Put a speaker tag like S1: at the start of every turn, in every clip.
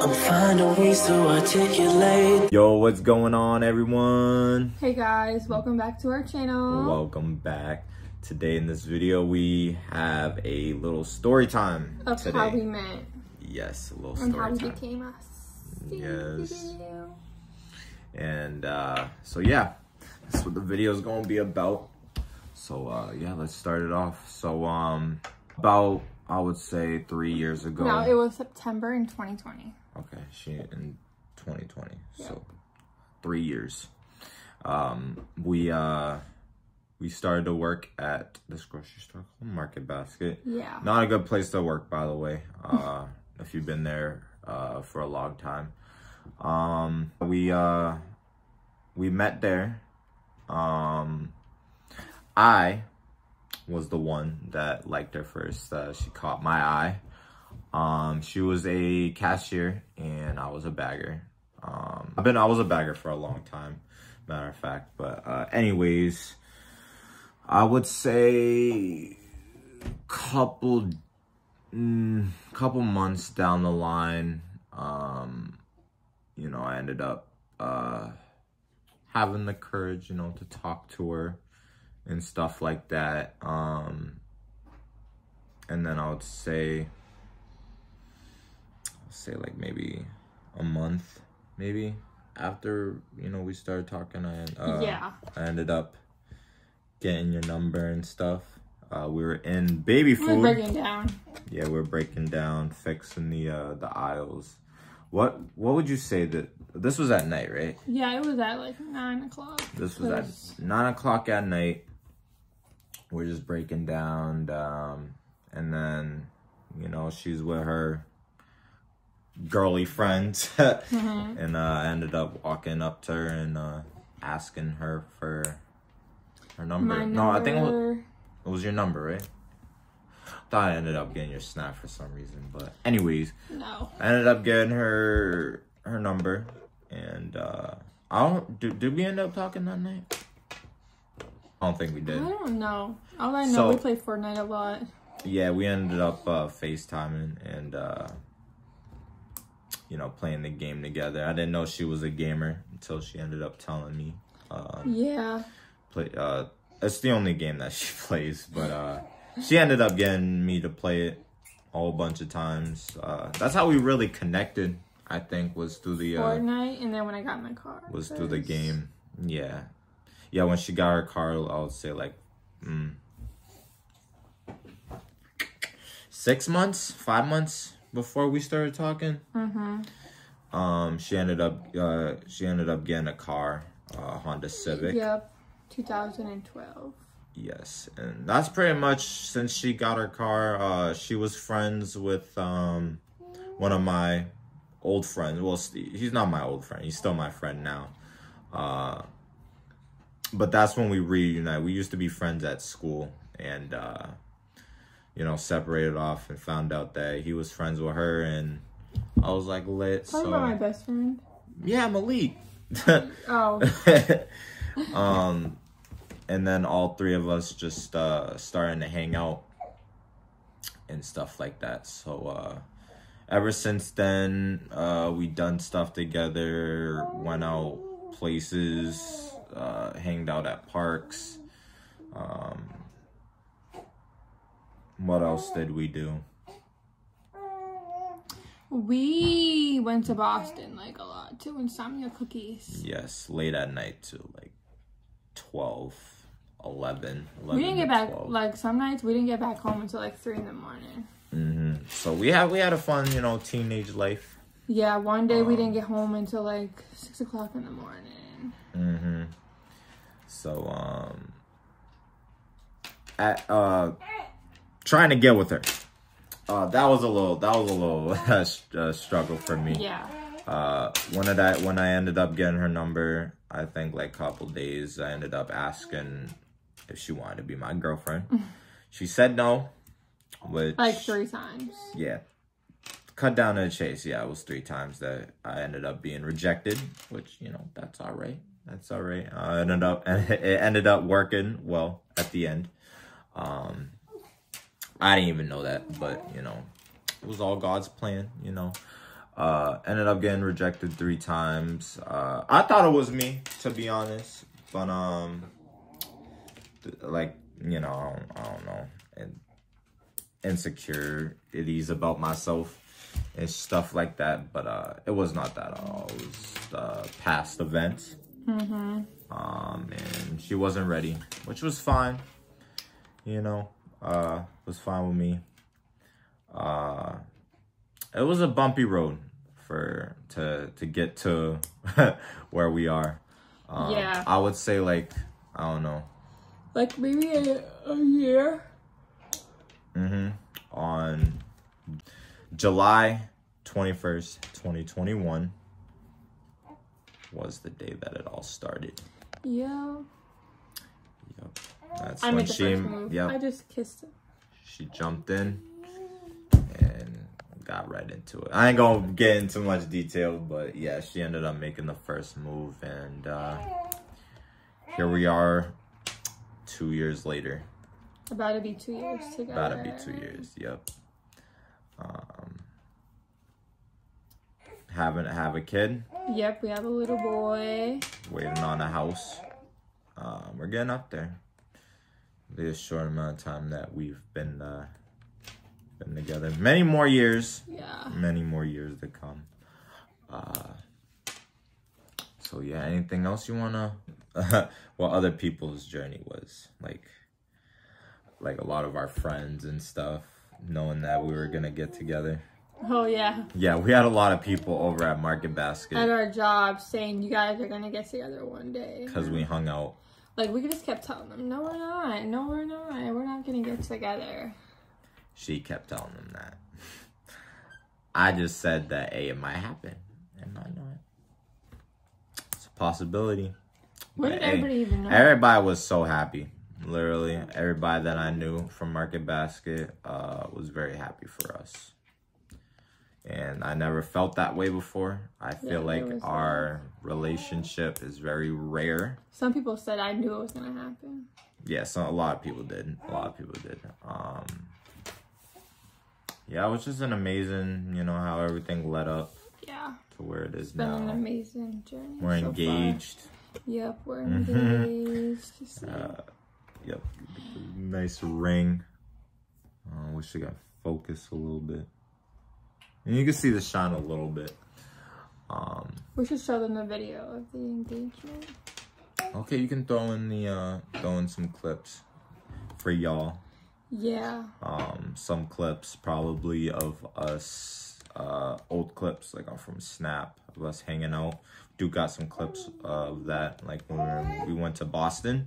S1: I'm finding ways to articulate.
S2: Yo, what's going on, everyone?
S3: Hey guys, welcome back to our channel.
S2: Welcome back. Today in this video, we have a little story time.
S3: of
S2: today.
S3: how we met
S2: yes, a little
S3: and
S2: story
S3: how we became us.
S2: Yes. And uh, so yeah, that's what the video is gonna be about. So uh, yeah, let's start it off. So um, about I would say three years ago.
S3: No, it was September in 2020.
S2: Okay, she in 2020.
S3: Yeah.
S2: So three years. Um, we uh we started to work at this grocery store called Market Basket.
S3: Yeah.
S2: Not a good place to work, by the way. Uh, if you've been there uh for a long time. Um, we uh we met there. Um, I was the one that liked her first. Uh, she caught my eye. Um, she was a cashier and I was a bagger. Um, I've been I was a bagger for a long time, matter of fact. But uh, anyways, I would say couple mm, couple months down the line, um, you know, I ended up uh, having the courage, you know, to talk to her and stuff like that. Um, and then I would say, say like maybe a month, maybe after you know we started talking. I uh,
S3: Yeah.
S2: I ended up getting your number and stuff. Uh, we were in baby food.
S3: We were breaking down.
S2: Yeah, we're breaking down, fixing the uh, the aisles. What what would you say that this was at night, right?
S3: Yeah, it was at like 9 o'clock.
S2: This was at nine o'clock at night. We're just breaking down, um, and then you know she's with her girly friends,
S3: Mm-hmm.
S2: and uh, I ended up walking up to her and uh, asking her for her number.
S3: My
S2: No, I think it was, it was your number, right? Thought I ended up getting your snap for some reason, but anyways,
S3: No.
S2: I ended up getting her her number, and uh, I don't. Did, did we end up talking that night? I don't think we did.
S3: I don't know. All I know,
S2: So-
S3: we play Fortnite a lot.
S2: Yeah, we ended up uh, FaceTiming and uh, you know playing the game together. I didn't know she was a gamer until she ended up telling me. Um,
S3: Yeah.
S2: play. Uh, it's the only game that she plays, but uh, she ended up getting me to play it a whole bunch of times. Uh, that's how we really connected. I think was through the uh,
S3: Fortnite, and then when I got my car.
S2: was through the game. Yeah, yeah. When she got her car, I would say like mm, six months, five months before we started talking.
S3: Mm-hmm.
S2: Um, she ended up uh, she ended up getting a car, uh, Honda Civic.
S3: Yep. 2012.
S2: Yes, and that's pretty much since she got her car. Uh, she was friends with um, one of my old friends. Well, he's not my old friend. He's still my friend now. Uh, but that's when we reunited. We used to be friends at school, and uh, you know, separated off and found out that he was friends with her, and I was like lit.
S3: Talking
S2: so
S3: about my best friend.
S2: yeah, elite.
S3: Oh.
S2: um, and then all three of us just uh, starting to hang out and stuff like that. So uh, ever since then, uh, we done stuff together, went out places, uh, hanged out at parks. Um, what else did we do?
S3: We went to Boston like a lot to Insomnia Cookies.
S2: Yes, late at night to like 12, 11.
S3: We didn't get back
S2: 12.
S3: like some nights we didn't get back home until like three in the morning.
S2: hmm So we had we had a fun, you know, teenage life.
S3: Yeah, one day we
S2: Um,
S3: didn't get home until like six o'clock in the morning.
S2: hmm So um, at uh, trying to get with her. Uh, that was a little that was a little uh, struggle for me.
S3: Yeah.
S2: Uh, when I when I ended up getting her number, I think like couple days, I ended up asking if she wanted to be my girlfriend. she said no, which
S3: Like three times.
S2: yeah. Cut down to the chase. Yeah, it was three times that I ended up being rejected, which you know that's all right. That's all right. I ended up it ended up working well at the end. Um, I didn't even know that, but you know, it was all God's plan. You know. Uh, ended up getting rejected three times. Uh, I thought it was me, to be honest, but um, like you know, I don't, I don't know, and insecurities about myself and stuff like that. But uh, it was not that at all. It was uh, past events.
S3: Mm-hmm.
S2: Um, and she wasn't ready, which was fine. You know, uh, was fine with me. Uh, it was a bumpy road for to to get to where we are. Um,
S3: Yeah.
S2: I would say like I don't know.
S3: Like maybe a, a year.
S2: hmm On July twenty first, twenty twenty one, was the day that it all started.
S3: Yeah.
S2: That's
S3: I
S2: when she. Yep.
S3: I just kissed him.
S2: she jumped in and got right into it. I ain't gonna get into much detail, but yeah, she ended up making the first move, and uh, here we are, two years later.
S3: About to be two years together.
S2: About to be two years. Yep. Um, having have a kid,
S3: Yep, we have a little boy.
S2: waiting on a house. Um, we're getting up there. The short amount of time that we've been uh, been together, many more years.
S3: Yeah.
S2: many more years to come. Uh, so yeah, anything else you wanna? what other people's journey was like? Like a lot of our friends and stuff, knowing that we were gonna get together.
S3: Oh yeah.
S2: Yeah, we had a lot of people over at Market Basket At
S3: our job, saying you guys are gonna get together one day.
S2: because we hung out.
S3: Like we just kept telling them, no, we're not. No, we're not. We're not gonna get together.
S2: She kept telling them that. I just said that, hey, it might happen. It might not. It's a possibility. But,
S3: did
S2: hey,
S3: everybody even know?
S2: Everybody was so happy. Literally, everybody that I knew from Market Basket uh, was very happy for us. And I never felt that way before. I feel
S3: Yeah,
S2: like our relationship is very rare.
S3: Some people said I knew it was gonna happen.
S2: Yeah, so a lot of people did. A lot of people did. Um, yeah, it was just an amazing, you know, how everything led up
S3: Yeah.
S2: to where it is
S3: It's been an amazing journey.
S2: We're
S3: so far.
S2: engaged.
S3: Yep, we're
S2: Mhm.
S3: engaged.
S2: Uh, yep, nice ring. I wish I got focus a little bit. And you can see the shine a little bit. Um,
S3: we should show them the video of the engagement.
S2: okay, you can throw in the uh, throw in some clips for y'all.
S3: Yeah.
S2: Um, some clips probably of us, uh, old clips like uh, from Snap of us hanging out. Do got some clips of that, like when we, were, we went to Boston.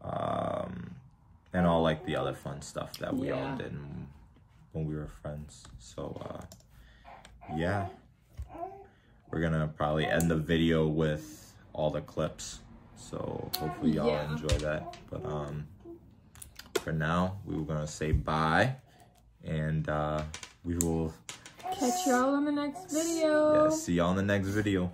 S2: Um, and all like the other fun stuff that we all did when we were friends. So, uh, yeah, we're gonna probably end the video with all the clips. So hopefully y'all
S3: Yeah.
S2: enjoy that. But um, for now, we were gonna say bye, and uh, we will
S3: Catch y'all in the next video.
S2: yeah, see y'all in the next video.